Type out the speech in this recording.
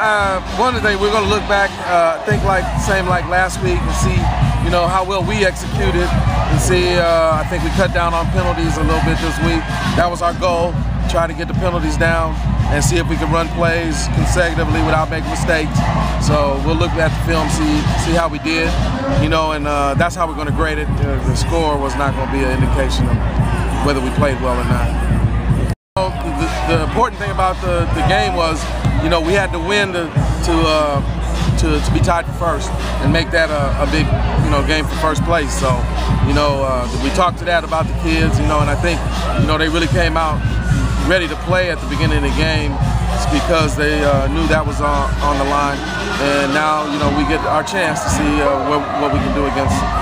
uh, one of the things we're going to look back, uh, think like same like last week, and see, you know, how well we executed, and see. Uh, I think we cut down on penalties a little bit this week. That was our goal. Try to get the penalties down and see if we can run plays consecutively without making mistakes. So we'll look at the film, see see how we did, you know, and uh, that's how we're going to grade it. Uh, the score was not going to be an indication of whether we played well or not. The, the, important thing about the, the game was, you know, we had to win to to, uh, to, to be tied for first and make that a, a, big, you know, game for first place. So, you know, uh, we talked to that about the kids, you know, and I think, you know, they really came out ready to play at the beginning of the game because they uh, knew that was on, on the line. And now, you know, we get our chance to see uh, what, what we can do against.